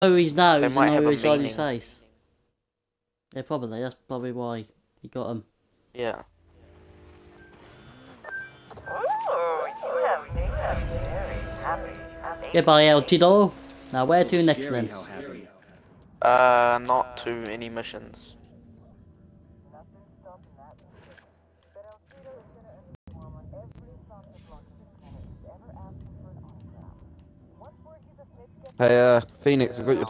Oh, his nose They and might have know his on his face. Yeah, probably. That's probably why he got him. Yeah. Goodbye, El Chido. Now, where to next then? Uh, not too any missions. Hey, uh, Phoenix, I've got your.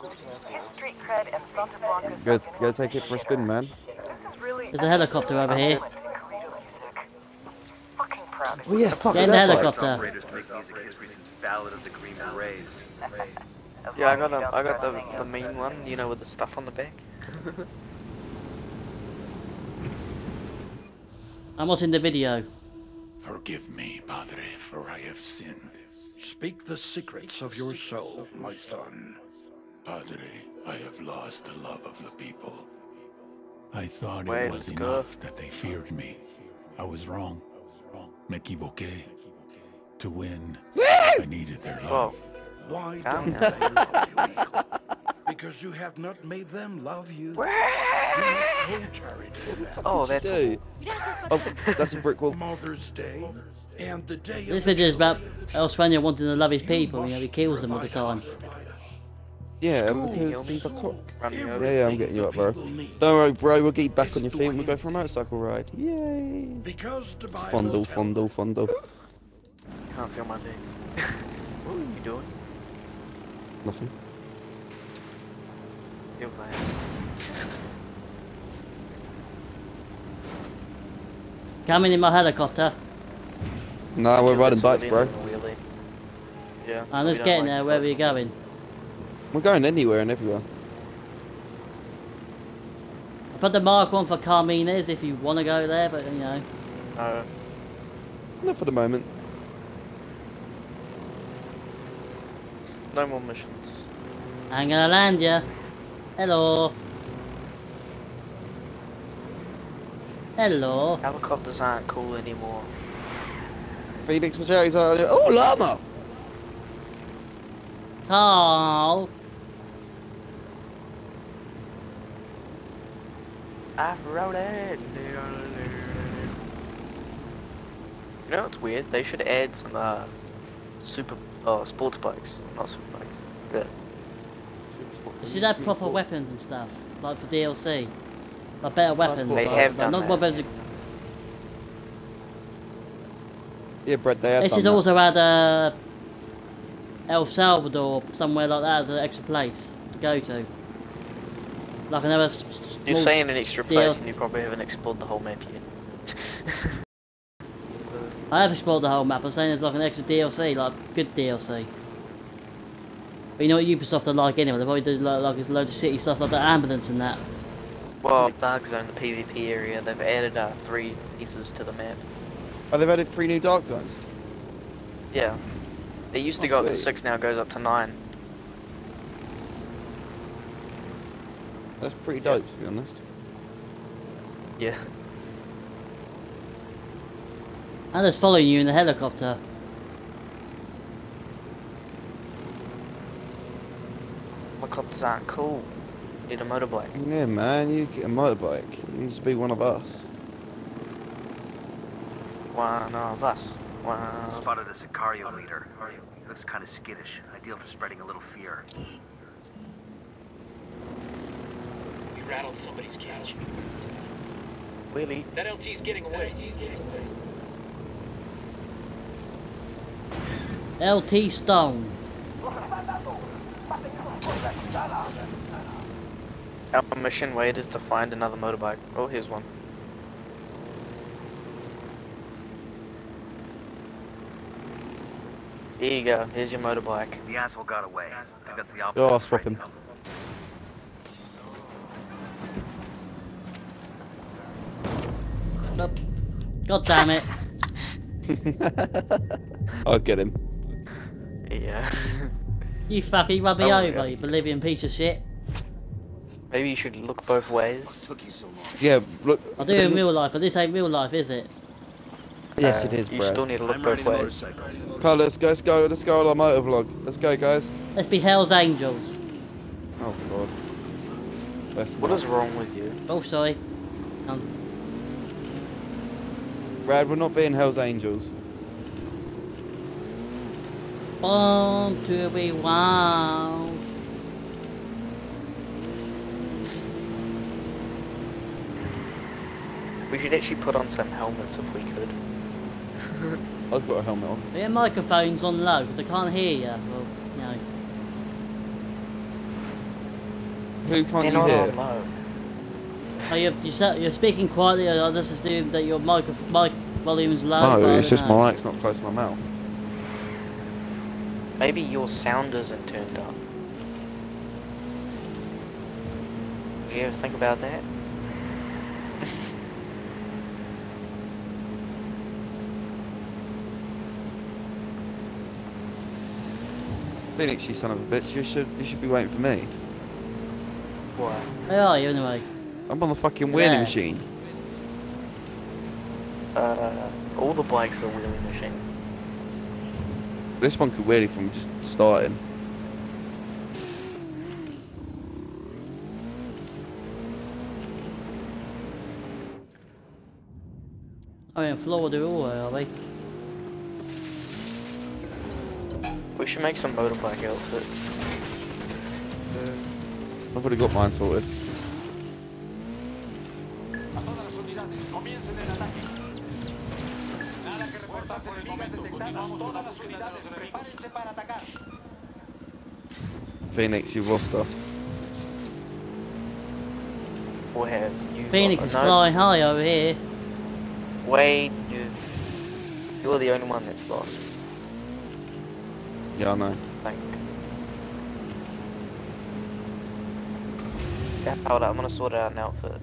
Street cred and Santa Blanca's Go, go take it for a spin, man. This is really There's a helicopter over here. fucking proud of Oh yeah, fuck Get that helicopter. Operators make music history since Ballad of the Green Berets. Yeah, I got a, I got the the mean one. You know, with the stuff on the back. And what's in the video? Forgive me, Padre, for I have sinned. Speak the secrets of your soul, my son. Padre, I have lost the love of the people. I thought Wait, it was let's go. enough that they feared me. I was wrong. Me equivoqué. To win, I needed their love. Whoa. Why don't they love you equal? Because you have not made them love you. You must hold charity for that. Oh, that's Dude. Oh, that's a brick wall. Mother's Day and the day This video is about. El Sueño wanting to love his people. You know, he kills them all the time. Yeah, um, School, because the co- running over. Yeah, yeah, I'm getting you up, bro. Need. Don't worry, bro. We'll get you back on your feet and we'll go for a motorcycle ride. Yay! Because the Bible Fondle, fondle, fondle. Can't feel my dick. what are you doing? Nothing. You're playing. Coming in my helicopter. Nah, we're riding bikes, bro. in the wheelie. Yeah. I'm just getting like there Where are go. you're going. We're going anywhere and everywhere. I put the mark on for Carmines if you want to go there, but you know. No. Not for the moment. No more missions. I'm gonna land ya. Hello. Hello. Helicopters aren't cool anymore. Phoenix, watch out, he's out there. Oh, I've Off-roaded. You know what's weird? They should add some uh, super oh sports bikes, not super bikes. Yeah. They should have proper weapons and stuff, like for DLC. Like better weapons. They have like done not that. weapons. Yeah, Brett, they have They done should that. also add uh, El Salvador somewhere like that as an extra place to go to. Like another. s- s- You're saying an extra deal. place, and you probably haven't explored the whole map yet. I have explored the whole map. I'm saying there's like an extra DLC, like good DLC. But you know what Ubisoft are like anyway. They probably do like, like a load of city stuff like the ambulance and that. well, Dark Zone, the PvP area, they've added uh, three pieces to the map. Oh, they've added three new dark zones. Yeah. It used to Oh, go up to six, now it goes up to nine. That's pretty dope, to be honest. Yeah. And it's following you in the helicopter. Helicopters aren't cool. You need a motorbike. Yeah, man, you get a motorbike. You need to be one of us. One of us. One of Spotted a Sicario leader. He looks kind of skittish. Ideal for spreading a little fear. We rattled somebody's cage. Wheelie. That LT's getting away. LT Stone. Our mission wait is to find another motorbike. Oh, here's one. Here you go. Here's your motorbike. The asshole got away. I think that's the opposite. Oh, I'll of swap him. Nope. God damn it. I'll get him. Yeah. You fucking rub me over, good. you Bolivian piece of shit. Maybe you should look both ways. Took you so long. Yeah, look. I do in real life, but this ain't real life, is it? Yes, it is, You bro. still need to look I'm both ways. motorcycle. Carl, let's go, let's go, let's go on our motovlog. Let's go, guys. Let's be Hell's Angels. Oh god. That's What not- is wrong with you? Oh, sorry. Um, Brad, we're not being Hell's Angels. born to be wild. We should actually put on some helmets if we could. I've got a helmet on. Are your microphones on low? Because I can't hear you. Well, you know. Who can't They're you not hear? on low. Oh, you're, you're, you're speaking quietly. I just assume that your mic, mic volume's low. No, it's just know. my mic's not close to my mouth. Maybe your sound isn't turned up. Do you ever think about that? Phoenix, you son of a bitch, you should you should be waiting for me. Why? Where are you anyway? I'm on the fucking wheelie Yeah. machine. Uh, all the bikes are wheelie machines. This one could wheelie from just starting. I mean, Florida all are we? Should make some motorbike outfits. I've already got mine sorted. Phoenix, you've lost us. Or have you? Phoenix is flying high over here. Wade, you. You're the only one that's lost. Yeah, I know. I think. Yeah, hold up, I'm gonna sort it out an outfit.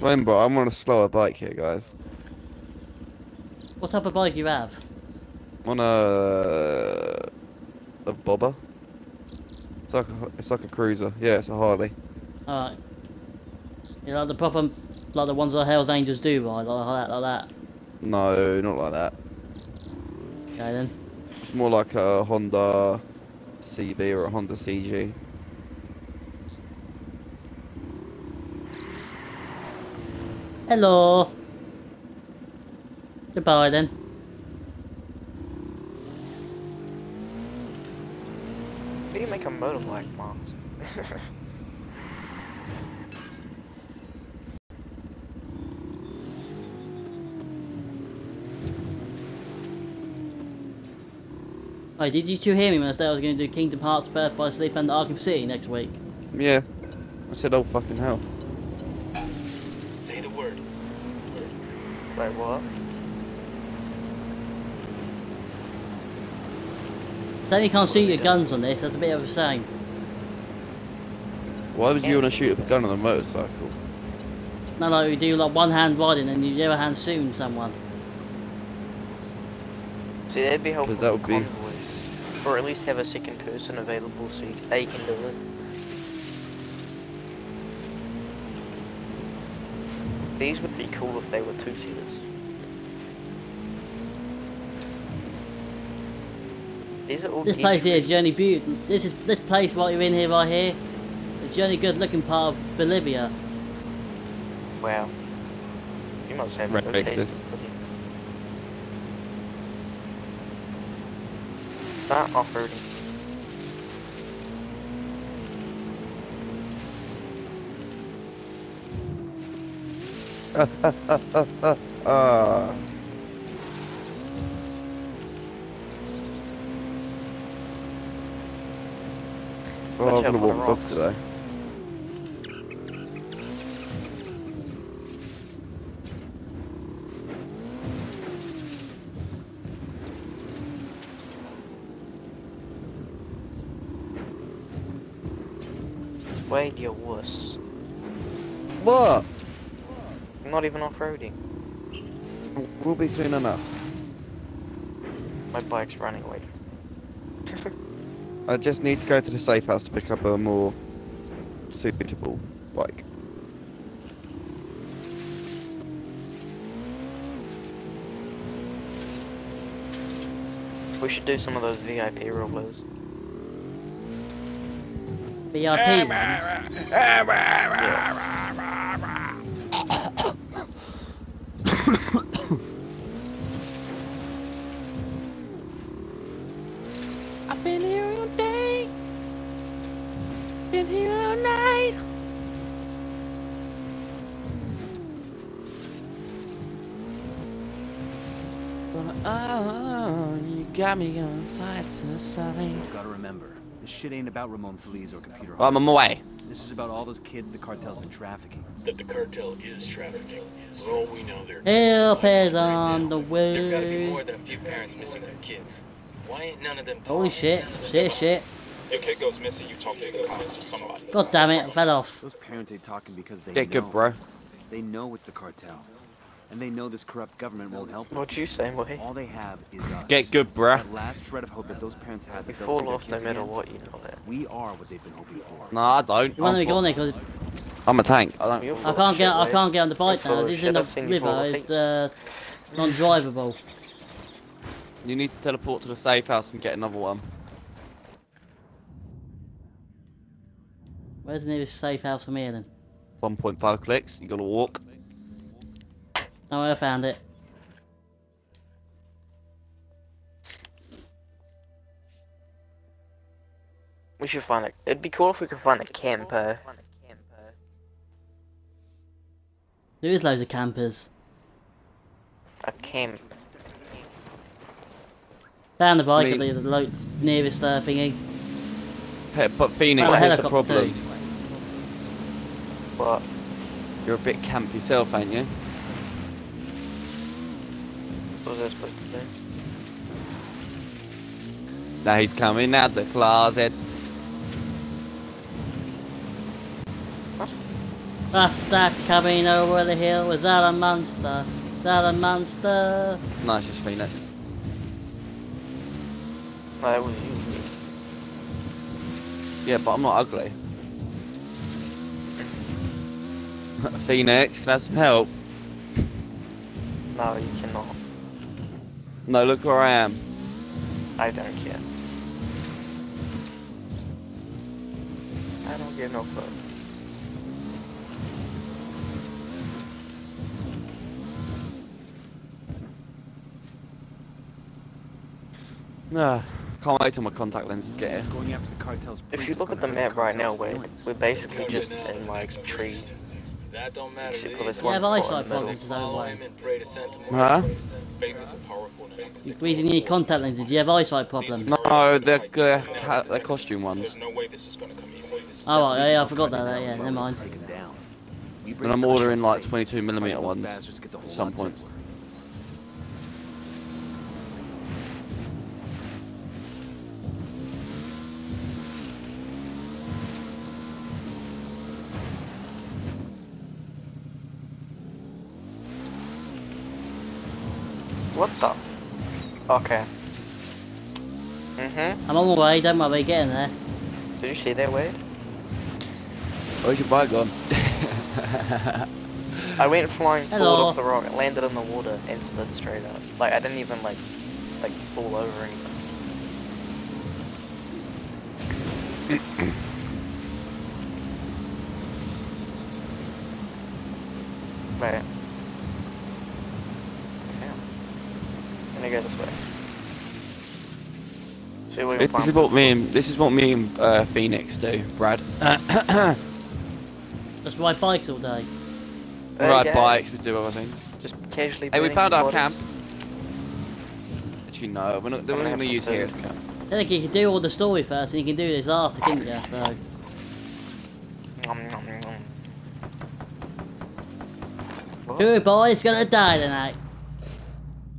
Remember, I'm on a slower bike here, guys. What type of bike you have? I'm on a a bobber. It's like a, it's like a cruiser. Yeah, it's a Harley. Alright. You like the proper, like the ones that Hell's Angels do, right? Like that, like that. No, not like that. Okay then. It's more like a Honda CB or a Honda CG. Hello. Goodbye then. How do you make a motorbike, Mars? Wait, did you two hear me when I said I was going to do Kingdom Hearts Birth by Sleep and Arkham City next week? Yeah. I said, oh fucking hell. Say the word. Wait, what? So you can't What shoot your done? guns on this, that's a bit of a shame. Why would you want to shoot a gun on a motorcycle? No, like you do like one hand riding and you the other hand shooting someone. See, that'd be helpful Because that would be- convoys. Or at least have a second person available so you, they can do it. These would be cool if they were two-seaters. These are all This place here is trees. the only beauty. This is this place right you're in here, right here. It's the only good-looking part of Bolivia. Wow. You must have Right, no Not off-roading. Ah. Oh, I'm gonna walk dog today. Wade, you're wuss. What? I'm not even off-roading. We'll be soon enough. My bike's running away. I just need to go to the safe house to pick up a more suitable bike. We should do some of those VIP roleplays. VIP ones. I've been here all day. Been here all night. But, Oh, you got me on side to side. Gotta remember, this shit ain't about Ramon Feliz or computer. I'm on my way. This is about all those kids the cartel's been trafficking. That the cartel is trafficking. For all we know, they're Help is on the There gotta be way. more than a few parents missing their kids. Why ain't none of them Holy shit, shit, shit. Your kid goes missing, you talk to the cops or somebody. God damn it, I fell off. Those parents ain't talking because they Get know. good, bro. They know it's the cartel. And they know this corrupt government won't help. What you say, boy? All they have is us. Get good, bruh. That last shred of hope that those parents had We they'll fall off no kids matter what, you know that. We are what they've been hoping for. No, I don't. You want me to go on I'm, there because I'm a tank. I don't. I can't shit, get I can't get on the bike now. of This is in the river. It's uh, non-drivable. You need to teleport to the safe house and get another one. Where's the nearest safe house from here then? 1.5 clicks. You gotta walk. Oh, I found it. We should find it. It'd be cool if we could find a camper. There is loads of campers. A camp. Found the bike I at mean- the, the lo- nearest uh, thingy. Hey, But Phoenix, Oh, a here's the problem. too. What? You're a bit camp yourself, ain't you? What was I supposed to do? Now he's coming out the closet. That's that coming over the hill. Was that a monster? Is that a monster? No, it's just Phoenix. No, that was you. Yeah, but I'm not ugly. Phoenix, can I have some help? No, you cannot. No, look where I am. I don't care. I don't give no fuck. Nah, can't wait till my contact lenses get here. Going after the cartel's If you look at the map right now, we're, we're basically just in like trees. That don't matter. Except to for these this Yeah, one but I spot saw in the middle. problems his own Follow way. him and pray to Santa Huh? Maria. Faith is a powerful name. You need contact lenses, you have eyesight problems. No, they're, they're, they're costume ones. No way this is gonna come easy. Oh, right, yeah, I forgot that. uh, Yeah, never mind. Take 'em down. And I'm ordering like 22 millimeter ones bastards get the whole at some lot point. Okay. Mm-hmm. I'm on my way, don't worry, getting there. Did you see that wave? Where's your bike gone? I went flying forward Hello. off the rock, landed in the water, and stood straight up. Like I didn't even like, like fall over or anything. Right. Okay. I'm gonna go this way. See what This is what me and this is what me and uh, Phoenix do, Brad. Just ride bikes all day. Hey, Ride guys. bikes, we do other things. Just casually. Hey, we found our bodies. camp. Actually, no, we're not, we're not gonna have going use here. food. as camp. Then again, you can do all the story first, and you can do this after, couldn't you? So, Nom, nom, nom. What? two boys gonna die tonight.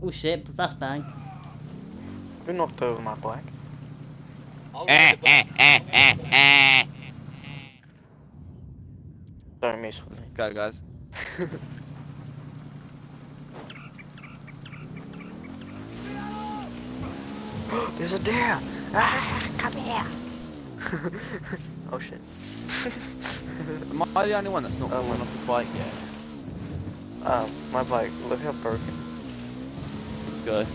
Oh shit, that's bang. Who knocked over my bike? I'll ride the bike. Don't mess with me. Go, guys. There's a deer! Ah, come here! oh shit. Am I the only one that's not my- off the bike yet? Um, my bike, look how broken. Let's go.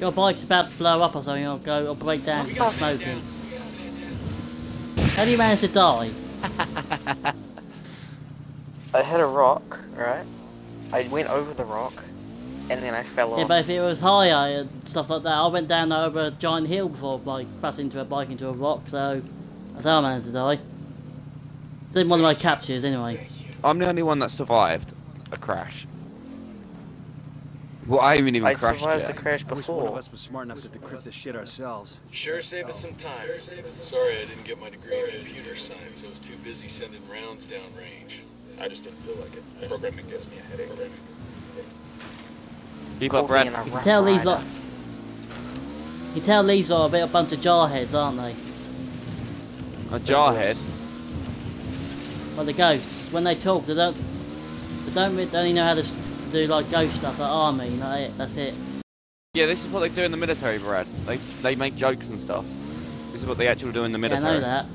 Your bike's about to blow up or something, or go or break down What from the- smoking. How do you manage to die? I hit a rock, right? I went over the rock, and then I fell Yeah, off. but if it was higher and stuff like that, I went down over a giant hill before, like, crashed into a bike into a rock, so that's how I managed to die. It's in one of my captures, anyway. I'm the only one that survived a crash. Well, I haven't even I crashed survived yet. the crash I wish one of before. us was smart enough to decrypt this shit ourselves. Sure save us some time. Sorry I didn't get my degree in computer science. I was too busy sending rounds downrange. I just didn't feel like it. Programming gives me a headache. Keep up, Brad. in You can tell these rider. lot. You can tell these lot are a bit a bunch of jarheads, aren't they? A jarhead. Well, the ghosts. When they talk, they don't. They don't. re- They only know how to s- do like ghost stuff, like army. Like it. That's it. Yeah, this is what they do in the military, Brad. They they make jokes and stuff. This is what they actually do in the Yeah, I military. know that.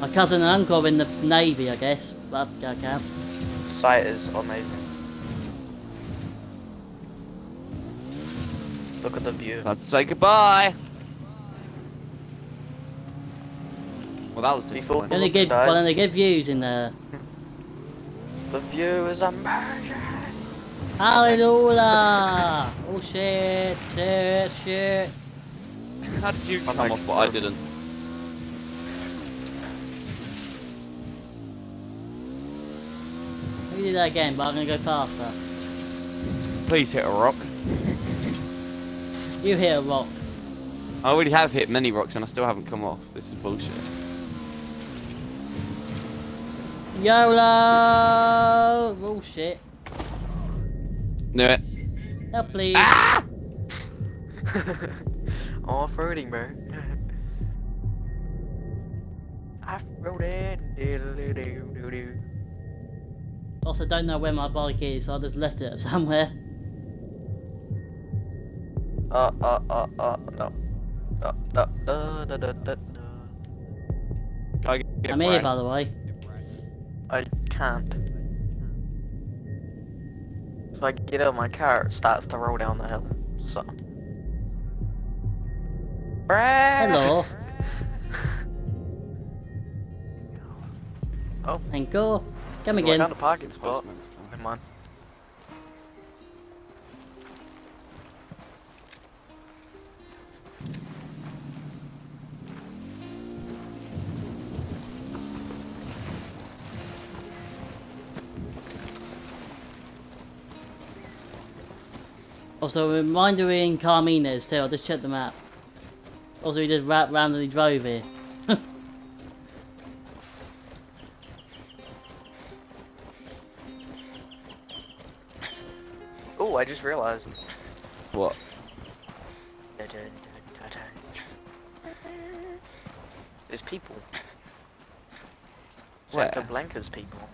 My cousin and uncle are in the navy, I guess. That that counts. Sight is amazing. Look at the view. Time to say goodbye. Well, that was Before- disappointing. Then they give. Well, then they give views in there. The view is amazing. Hallelujah! oh shit! Shit! Shit! How did you I'm come off but I didn't? Let me do that again, but I'm gonna go faster. Please hit a rock. You hit a rock. I already have hit many rocks and I still haven't come off. This is bullshit. YOLO! Oh shit. Knew it. Help please. Off-roading, bro. Off-roading. Also don't know where my bike is, so I just left it somewhere. Uh, uh, uh, uh, no. Uh, uh, da, da, da, da, da. I'm here by the way. I can't. If I get out of my car, it starts to roll down the hill. So. Brad! Hello. Oh. And go. Come You I again. found a parking spot. Postman's time. Also, a reminder we're in Carmines too. I just checked the map. Also, he just ra- randomly drove here. Oh, I just realized. What? There's people. Where? Santa Blanca's people.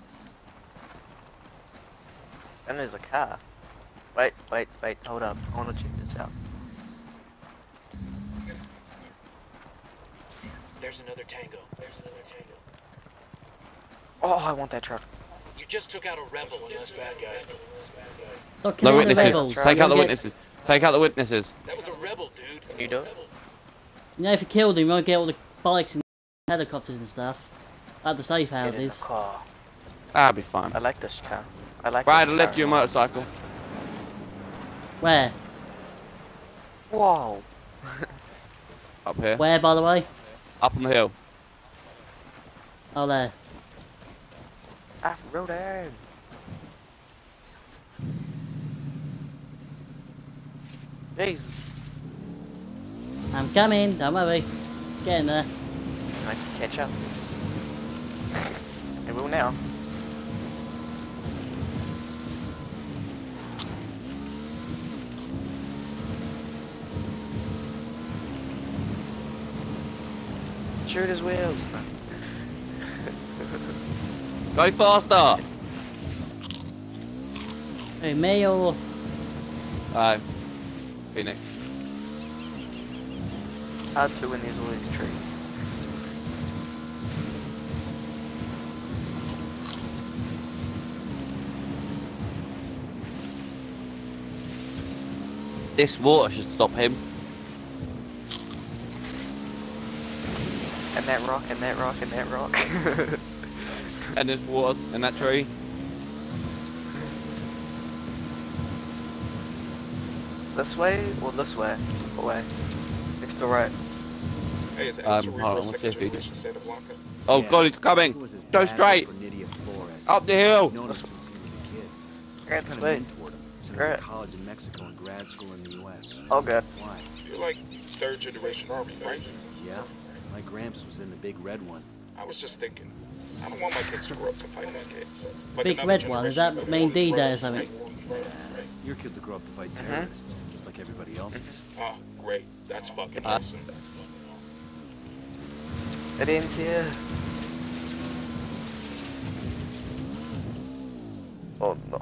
And there's a car. Wait, wait, wait, hold up. I wanna check this out. There's another tango. There's another tango. Oh, I want that truck. You just took out a rebel and less bad guy. Stop No the witnesses. rebels. Take You'll out the get- witnesses. Take out the witnesses. That was a rebel, dude. You do? You know, if you killed him, you won't get all the bikes and helicopters and stuff. At the safe Get in the houses. car. That'll be fine. I like this car. I like Brad, I this left car. you a motorcycle. Where? Whoa. Up here. Where, by the way? Up on the hill. Oh, there. Off-roading. Jesus. I'm coming. Don't worry. Get in there. I can catch up. I will now. Shoot his wheels. Go faster! Hey, me or... Uh, Phoenix. It's hard to when there's all these trees. This water should stop him. And that rock, and that rock, and that rock. And there's water in that tree. this way or this way? What way? Left or right? Hey, is Um, hold on, Rico what's this Secretary video? of Oh Yeah. god, he's coming! Who Go straight! for Nydia Flores. Up the hill! Known him since he was a kid. Great, Kind of sweet. mentored him. Sent him Great. to college in Mexico and grad school in the U.S. All good. Why? You're like third generation army, right? Yeah. My gramps was in the big red one. I was just thinking, I don't want my kids to grow up to fight this kids. Like Big red one, is that main D-Day or something? right? Your kids will grow up to fight Mhm. terrorists, just like everybody else's. Oh, great. That's fucking Uh, awesome. It ends here. Oh no.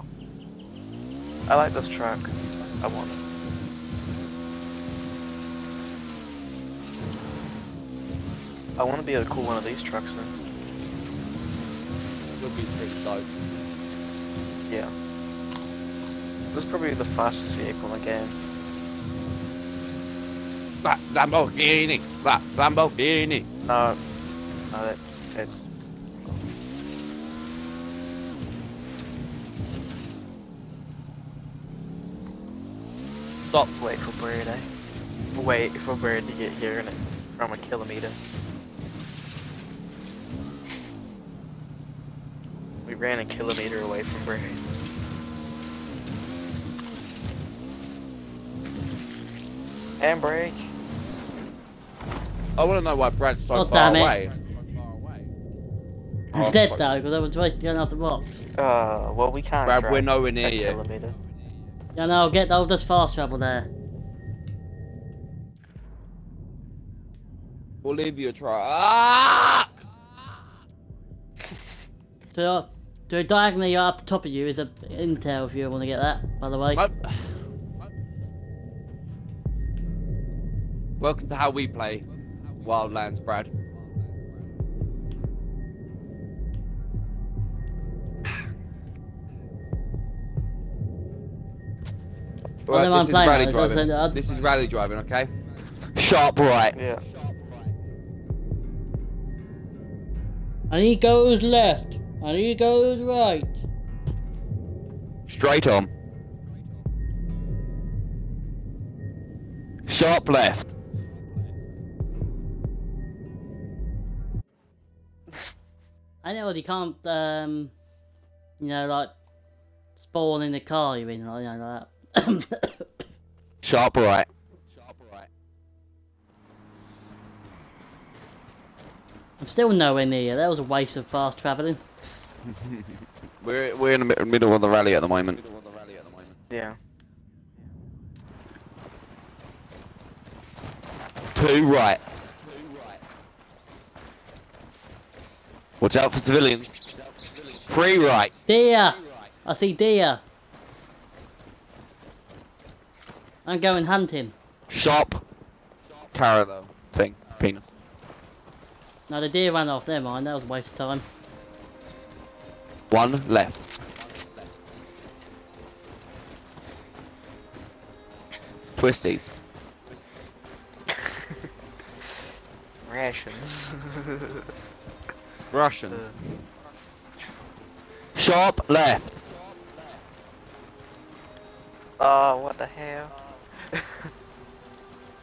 I like this track. I want it. I want to be able to call one of these trucks then. Would be pretty dope. Yeah. This is probably the fastest vehicle in the game. That Lamborghini! That Lamborghini! No. No, that, it's... Stop. Wait for Brad, eh? Wait for Brad to get here in it from a kilometer. We ran a kilometer away from Brad. And brake. I want to know why Brad's so Oh, far away. I'm Oh, dead fuck. though, because I was wasting going off the rocks. Uh, well, we can't. Brad, we're nowhere near you. kilometer. Yeah, no, I'll get, I'll just fast travel there. We'll leave you a try. Ah! So, so diagonally up the top of you is a intel if you want to get that, by the way. Nope. Welcome to how we play Wildlands, Brad. Well, then Right, I'm this is playing rally that, so I driving. said, uh, This is rally driving, okay? Sharp right. Yeah. And he goes left, and he goes right. Straight on. Sharp left. I know you can't, um, you know, like, spawn in the car you're in, like, you know, like that. Sharp right. Sharp right. I'm still nowhere near. That was a waste of fast travelling. We're we're in the mi- middle of the rally at the moment. Yeah. Two right. Watch out for civilians. Three right. Deer! I see deer. I'm going hunting. Shop. Carrot. Thing. Penis. No, the deer ran off. Never mind. That was a waste of time. One left. Twisties. Rations. Russians. Sharp left. oh, what the hell?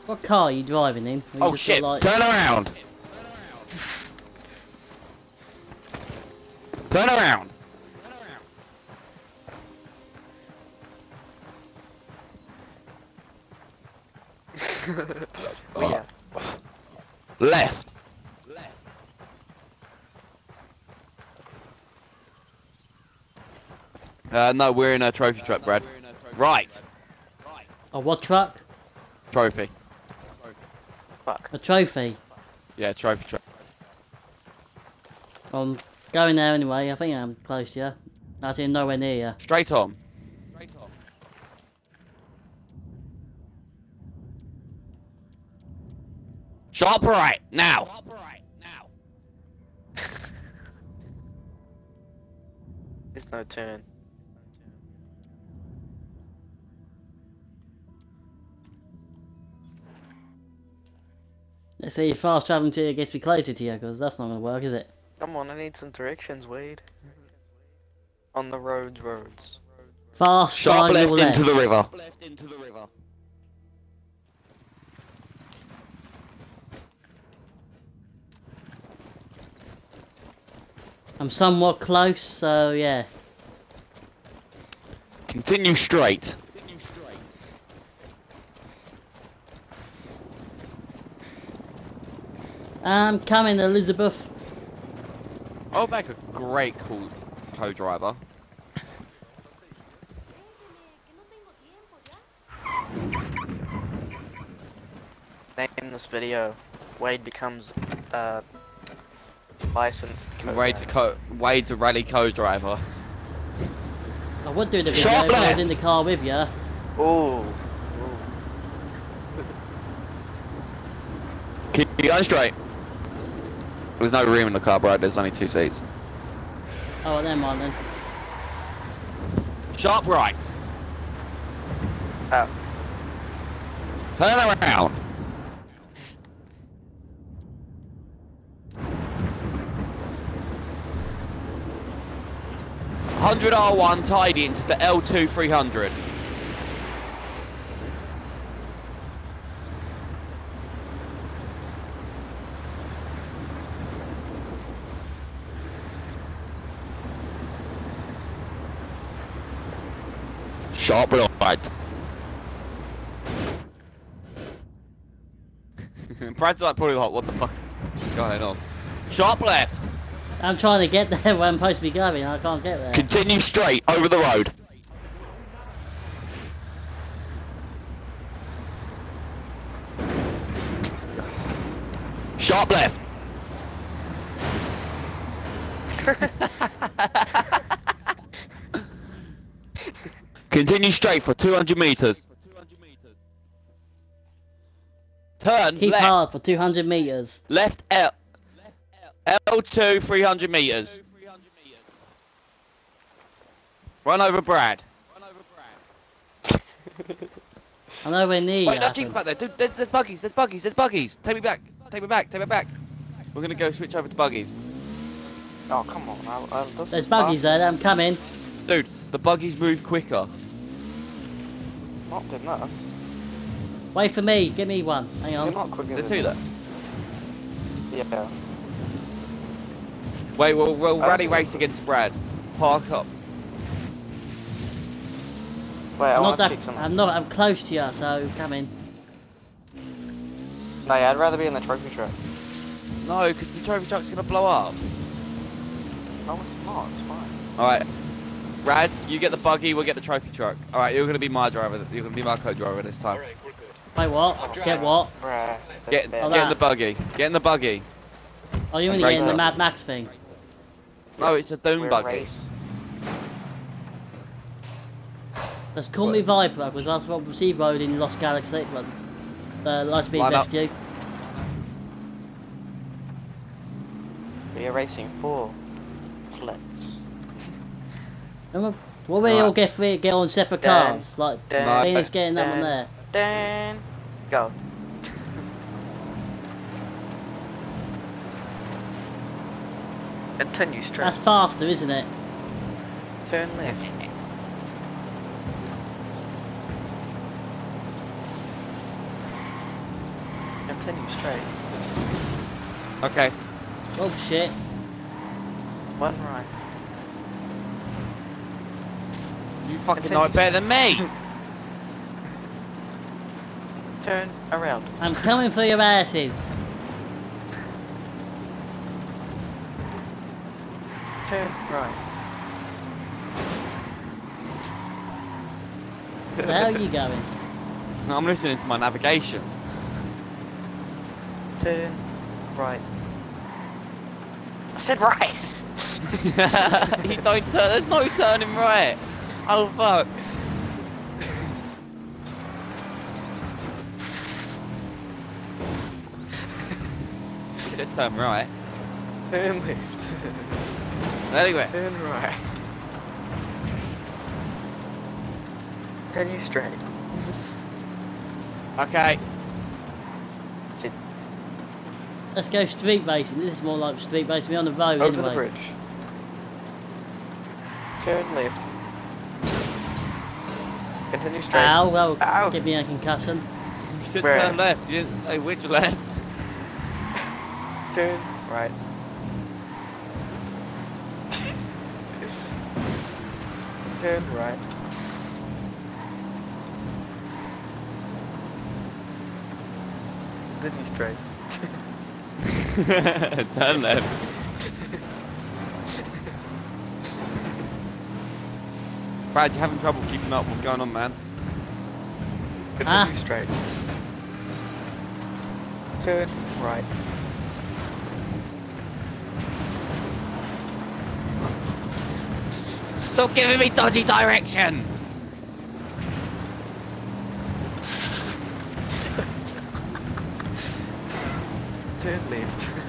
What car are you driving in? You Oh shit! like- Turn around. Turn around. Oh, yeah. Left. Uh, no, we're in a trophy truck, Brad. Right. A what truck? Trophy. Fuck. A trophy. Yeah, trophy truck. I'm Going there anyway, I think I'm close to you. That's in nowhere near you. Straight on. Straight on. Sharp right, now! Sharp right, now! There's no turn. Let's see if fast traveling to you gets me closer to you, because that's not going to work, is it? Come on, I need some directions, Wade. On the roads, roads. Fast Sharp by left your into left. the river. Left into the river. I'm somewhat close, so yeah. Continue straight. Continue straight. I'm coming, Elizabeth. I'll make a great co- co-driver. Name this video. Wade becomes uh licensed. Wade's a, co- Wade's a rally co-driver. I would do the video Sharp if I was in the car with you. Ooh. Keep going straight. There's no room in the car, right? There's only two seats. Oh, well, never mind then. Sharp right. Oh. Turn around. Hundred R1 tied into the L2 300. Sharp real hard. Brad's like probably like, what the fuck is going on? Sharp left! I'm trying to get there where I'm supposed to be going, I can't get there. Continue straight, over the road. Sharp left! Continue straight for 200 meters. Turn Keep left. hard for 200 meters. Left L. L2, 300 meters. Run over Brad. I'm nowhere near. Wait, there's jeep Athens. back there. Dude, There's, there's buggies. There's buggies. There's buggies. Take me back. Take me back. Take me back. We're gonna go switch over to buggies. Oh come on. I, I, There's buggies fast. there. I'm coming. Dude, the buggies move quicker. Not than us. Wait for me. Give me one. Hang You're on. not quicker Is it than two us. Yeah. Wait, we'll, we'll Oh. rally race against Brad. Park up. Wait, I I'm not want to that. check something. I'm not. I'm close to you, so come in. No, yeah, I'd rather be in the trophy truck. No, because the trophy truck's gonna blow up. No, it's not. It's fine. Alright. Brad, you get the buggy, we'll get the trophy truck. Alright, you're gonna be my driver. You're gonna be my co-driver this time. Alright. Wait, what? Get what? Bruh. that's Get. Oh, get in the buggy. Get in the buggy. Oh, you And only race getting the. Mad Max thing. No, it's a Doom We're buggy. race. Let's call me Viper, because that's what we rode in Lost Galaxy. But the Lightspeed Line up. Rescue. We are racing for flex. Remember, what we Right. all get free, get on separate Dan, cars? Like, Dan, Phoenix getting that one Dan. there. Dan, go. Continue straight. That's faster, isn't it? Turn left. Continue straight. Okay. Oh shit. One right. You fucking know it better than me! Turn around. I'm coming for your asses. Turn right. Where are you going? I'm listening to my navigation. Turn right. I said right. you don't turn, there's no turning right. Oh fuck. You said turn right. Turn left. Anyway, Turn right. Turn you straight. okay. Sit. Let's go street racing. This is more like street racing. We're on the road Over anyway. the bridge. Turn left. Continue straight. Ow, well, Ow. give me a concussion. You said Where? turn left. You didn't say which left. Turn right. Turn right. Continue straight. turn left. Brad, you're having trouble keeping up? What's going on, man? Continue Ah. straight. Turn right. Stop giving me dodgy directions. Turn left.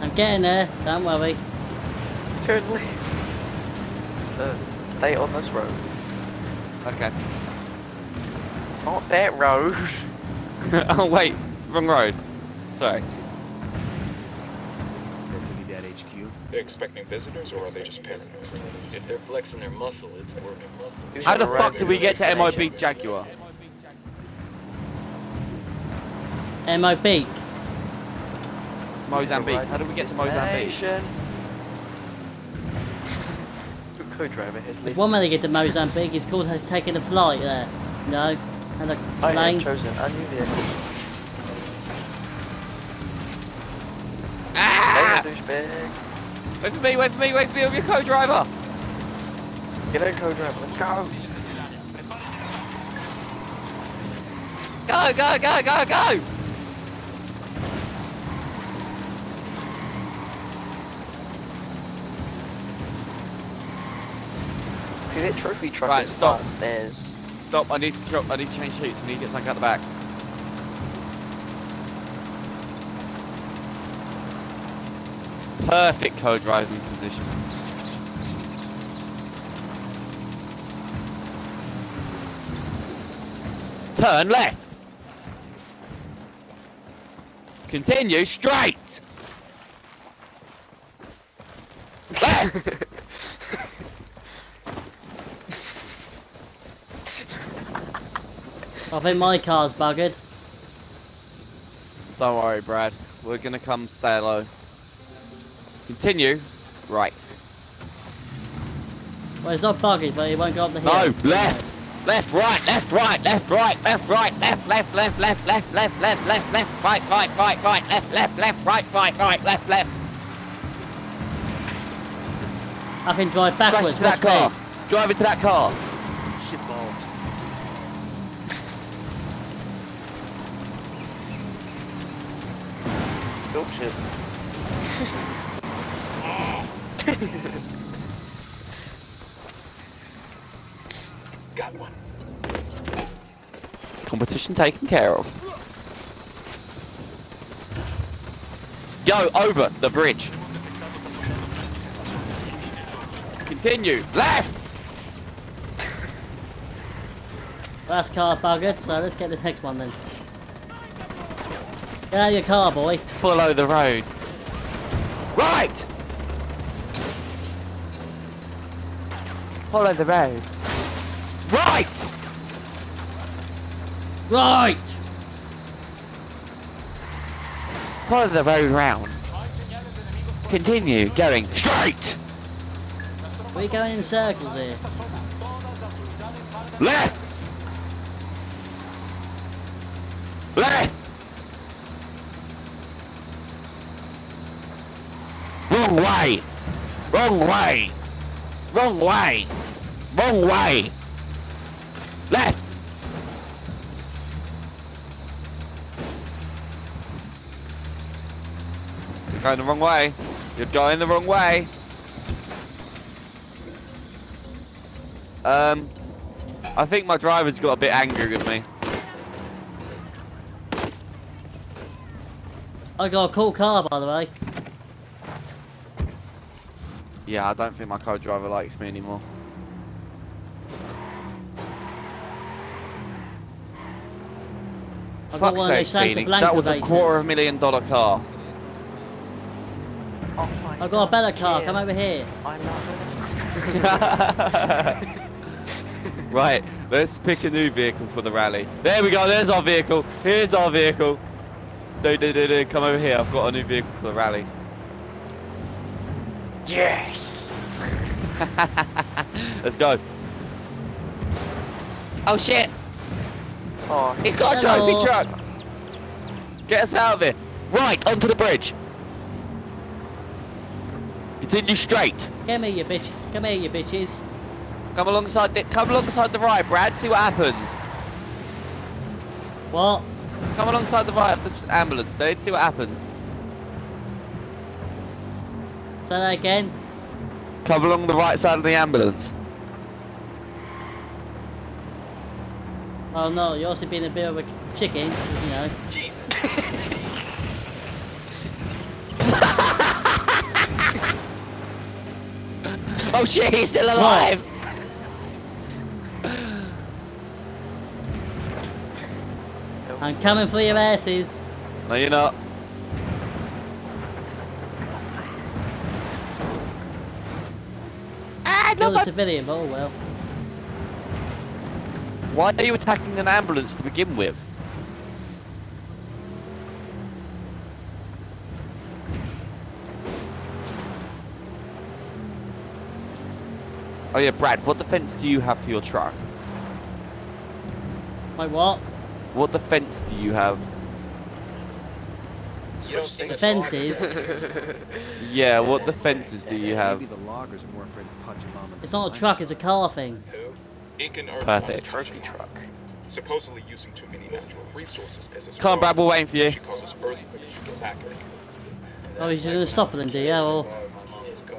I'm getting there. Don't worry. Turn left. Uh, stay on this road. Okay. Not that road. oh wait, wrong road. Sorry. That took you Dad HQ. They expecting visitors or are they just paranoid? If they're flexing their muscle, it's working muscle. How the fuck ride did we get to destination? MIB Jaguar? MOB. Mozambique. How did we get to Mozambique? Destination. Your co-driver has left. one way to get to Mozambique. It's called taking a flight there. No. And a I have plane. chosen a new vehicle. Ah! Hey, douchebag. Wait for me, wait for me, wait for me, I'm your co-driver! Get in, co-driver. Let's go. Go, go, go, go, go! See that trophy truck Right, stop. as Stop, I need to drop, I need to change seats, I need to get something out the back. Perfect co-driving position. Turn left! Continue straight! Left! I think my car's buggered. Don't worry, Brad. We're gonna come say hello. Continue. Right. Well, it's not buggered, but it won't go up the hill. No, left. Left, right, left, right, left, right, left, right, left, left, left, left, left, left, left, left, left, right, right, right, right, left, left, left, right, right, right, left, left. I can drive Crash backwards. into that car. Drive into that car. Shit. Got one. Competition taken care of. Go over the bridge. Continue. Left. Last car buggered, so let's get the next one then. Get out of your car, boy. Follow the road. Right. Follow the road. Right. Right! Follow the road round. Continue going straight. We're going in circles here. Left. Left. Wrong way. Wrong way. Wrong way. Wrong way. Left. You're going the wrong way. You're going the wrong way. Um, I think my driver's got a bit angry with me. I got a cool car, by the way. Yeah, I don't think my co-driver likes me anymore. got Fuck's one sake, Phoenix. That was a quarter of a million dollar car. Oh I've got a better car, yeah. come over here. I love right, let's pick a new vehicle for the rally. There we go, there's our vehicle. Here's our vehicle. Do, do, do, do. Come over here, I've got a new vehicle for the rally. It. Yes. Let's go. Oh shit! Oh, He's got a Hello. trophy truck! Get us out of here! Right, onto the bridge! Continue straight. Come here, you bitch. Come here, you bitches. Come alongside the come alongside the right, Brad, see what happens. What? Come alongside the right of the ambulance, dude, see what happens. Say that again. Come along the right side of the ambulance. Oh no, you're also being a bit of a chicken, you know. Oh shit, he's still alive! I'm coming for your asses. No, you're not. Killed a civilian, but oh well. Why are you attacking an ambulance to begin with? Oh yeah, Brad, what defense do you have for your truck? My what? What defense do you have? Switch don't the fences. yeah, what the fences do you have? It's not a truck, it's a car thing. Perfect. Trophy truck. Supposedly using too many natural resources pisses Come on, Brad, we're waiting for you. Oh, you're going to stop them, do you? Yeah, well...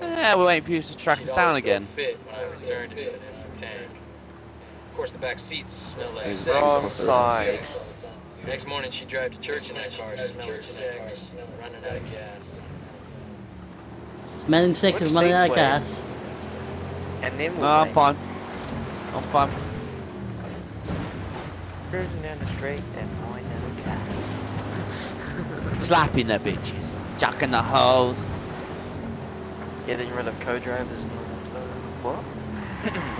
yeah, we're waiting for you to track us down again. Of course, the back seats smell like Wrong side. Next morning, she drive to church in that car, smelling sex, running out of gas. smelling six Which of running out of gas. And then we'll No, I'm wait. fine. I'm fine. Cruising down the street and mine and a cat. Slapping the bitches. Chucking the holes. Yeah, then you realize co-drivers and all uh,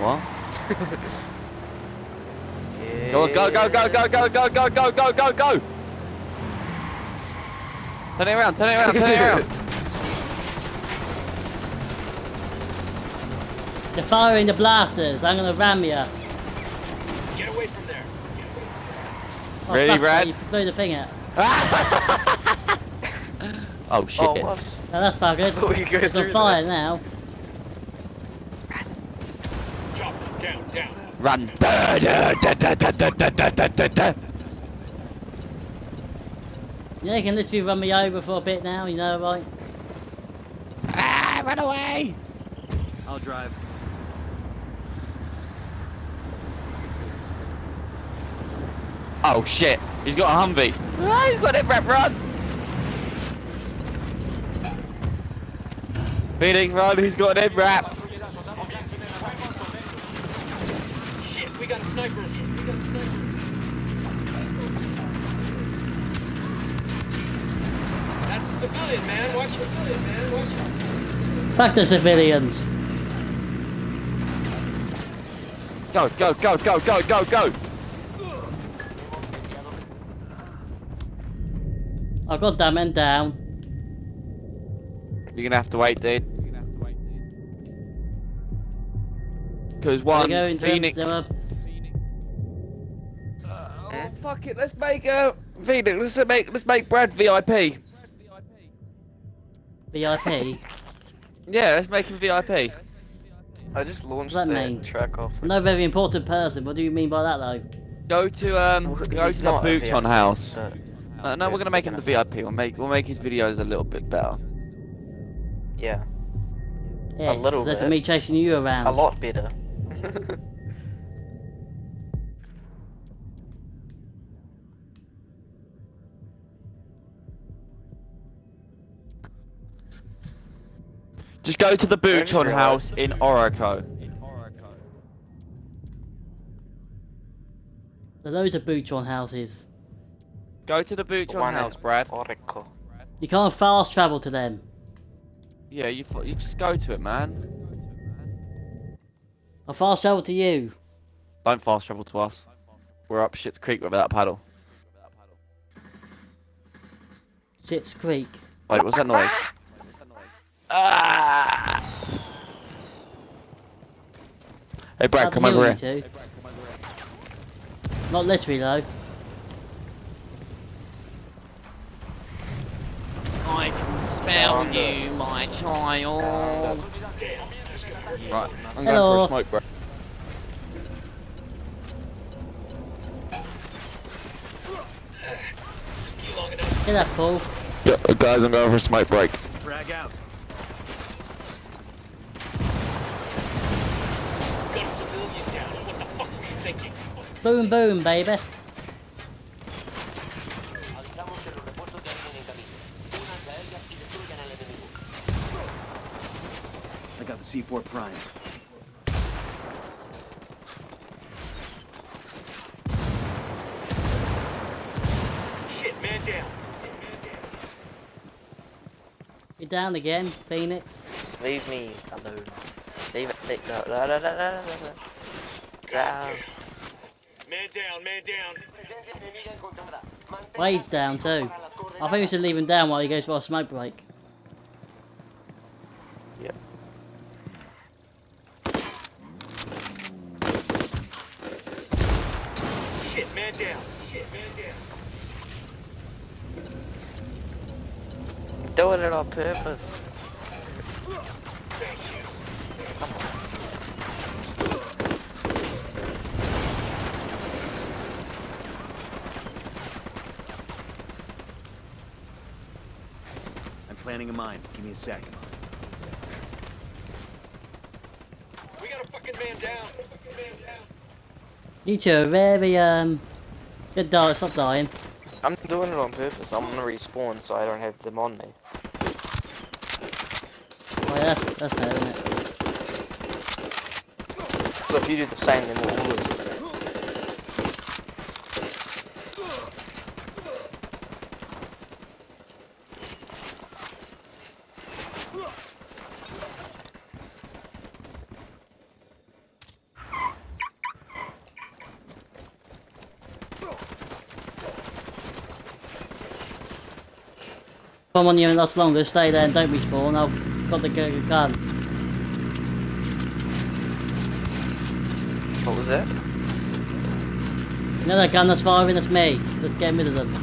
What? What? Yeah. Go, on, go, go, go, go, go, go, go, go, go, go, go! Turn it around, turn it around, turn it around. They're firing the blasters. I'm gonna ram you. Get away from there. Oh, Ready, Brad? You blew the thing out. Oh shit. Oh, what? Now that's buggered. thought we go It's on through fire now. Run. Yeah, you can literally run me over for a bit now, you know, right? Ah, run away! I'll drive. Oh shit, he's got a Humvee. Ah, he's got it, Brett, run! Phoenix, run, he's got an MRAP. Got a sniper. We got a sniper. That's a civilian, man. Watch your civilian, man. Watch your... Fuck the civilians. Go, go, go, go, go, go, go! I got that man down. You're gonna have to wait, dude. Because one, Phoenix. they were- Oh, fuck it, let's make a Phoenix. Let's make let's make Brad VIP. VIP. Yeah, let's make him VIP. I just launched What the that mean? track off. no very important person. What do you mean by that, though? Go to um, Well, go to the not a Booton house. but- Uh, no, we're gonna make him the VIP. We'll make we'll make his videos a little bit better. Yeah, Yeah, little that's bit. me chasing you around. a lot better. Just go to the I just Booton realised- house in Oraco. There are loads of Boutron houses. Go to the Butchon house, Brad. Oracle. You can't fast travel to them. Yeah, you you just go to it, man. I'll fast travel to you. Don't fast travel to us. We're up Shit's Creek without paddle. Shit's Creek. Wait, what's that noise? Ah! Hey, Brad, I'll come heal over you here. two. Not literally though. I can smell you, my child. Right, I'm going for a smoke, bro. Get that Paul. Yeah, guys, I'm going for a smoke break. Frag out. Got a civilian down. What the fuck were you thinking? Boom boom baby. I got the C4 Prime. Shit, man down. You're down again, Phoenix. Leave me alone. Leave it. Leave, no, no, no, no, no, no, no. Down. Man down, man down. Wade's down too. I think we should leave him down while he goes for a smoke break. Yep. Shit, man down. Shit, man down. Doing it on purpose. Planning a mine. Give me a sec. We got a fucking man down. Fucking man down. You two are very um good die, stop dying. I'm doing it on purpose. I'm gonna respawn so I don't have them on me. Oh yeah, that's, that's fair, isn't it? So if you do the same, then we'll all lose. I'm on you and lasts longer, stay there and don't respawn. I've got the gun. What was that? You know that gun that's firing? That's me. Just get rid of them.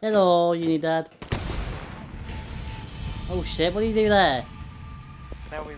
Hello, Unidad. Oh shit, what do you do there? Now we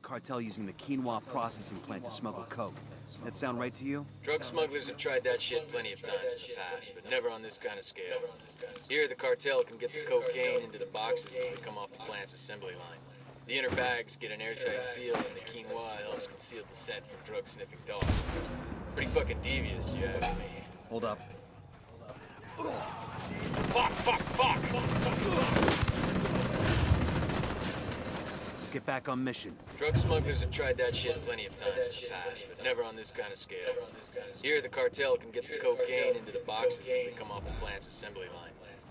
the cartel using the quinoa processing plant to smuggle coke. That sound right to you? Drug smugglers have tried that shit plenty of times in the past, but never on this kind of scale. Here, the cartel can get the cocaine into the boxes as they come off the plant's assembly line. The inner bags get an airtight seal, and the quinoa helps conceal the scent from drug-sniffing dogs. Pretty fucking devious, you ask me. Hold up. Fuck, fuck, fuck. Let's get back on mission. Drug smugglers have tried that shit plenty of times in the past, but never on this kind of scale. Here, the cartel can get the cocaine into the boxes as they come off the plant's assembly line.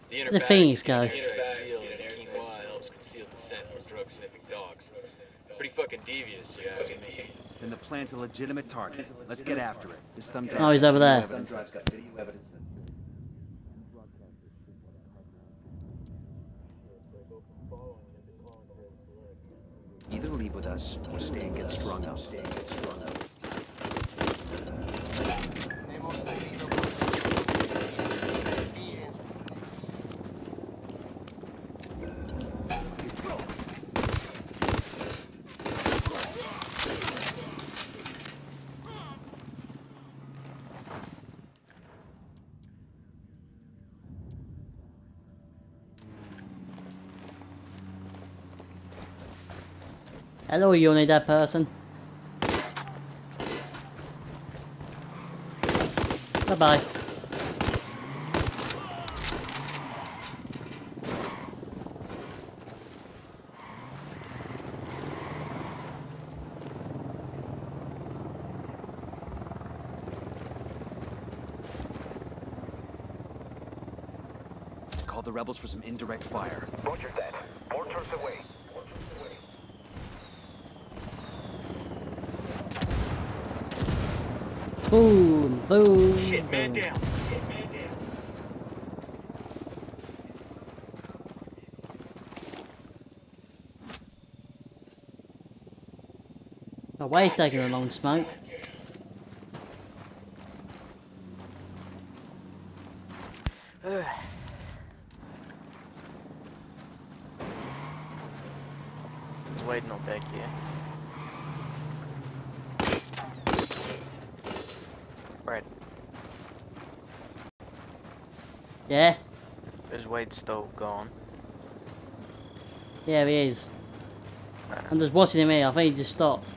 The inner The bag things go. airtight quinoa helps conceal the scent from drug-sniffing dogs. Pretty fucking devious, you ask me. Then the plant's a legitimate target. Let's get after it. This thumb Oh, he's over there. Thumb drive's got video evidence that Either leave with us. Or stay and get strung up. Hello, you only that person. Bye bye. Call the rebels for some indirect fire. Roger that. Mortars away. Boom, boom. Shit, man boom. down. Shit, man down. Why he's taking a long smoke? He's waiting on back here. Right. Yeah? Is Wade still gone? Yeah, he is. I'm just watching him here. I think he just stopped.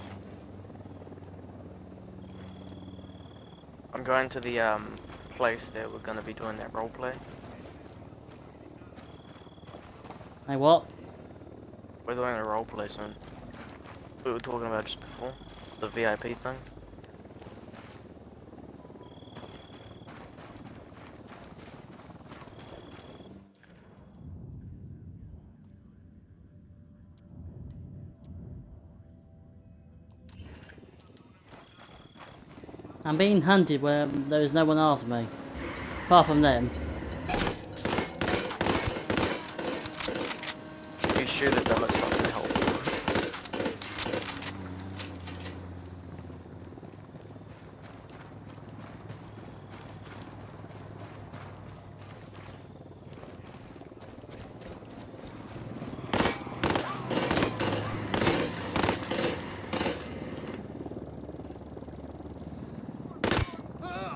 Going to the um place that we're gonna be doing that roleplay. Hey, what? We're doing a roleplay soon. We were talking about just before. The VIP thing. I'm being hunted where there is no one after me. Apart from them. If you shoot at them, it's not gonna help.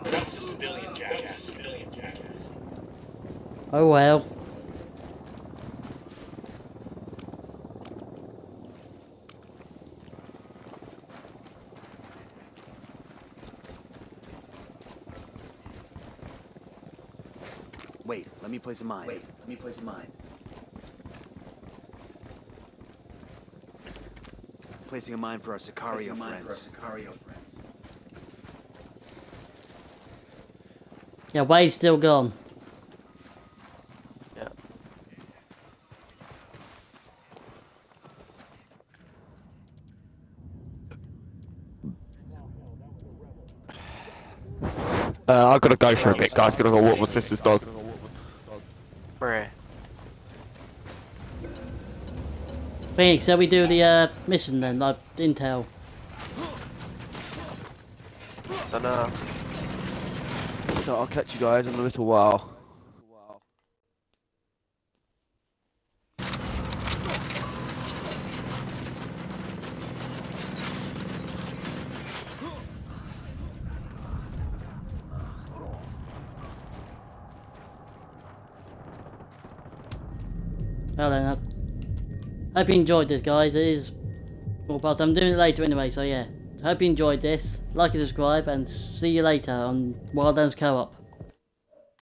That was a civilian jackass. Civilian jackass. Oh well. Wait, let me place a mine. Wait, let me place a mine. Placing a mine for our Sicario friends. Yeah, Wade's still gone. Yeah. Uh, I gotta go for a bit, guys. Gotta go walk my sister's dog. Bruh. Phoenix, shall we do the uh, mission then, like intel? Dunno. So I'll catch you guys in a little while. Well then, uh, hope you enjoyed this guys, it is well past, I'm doing it later anyway, so yeah. Hope you enjoyed this, like and subscribe, and see you later on Wildlands Co-op.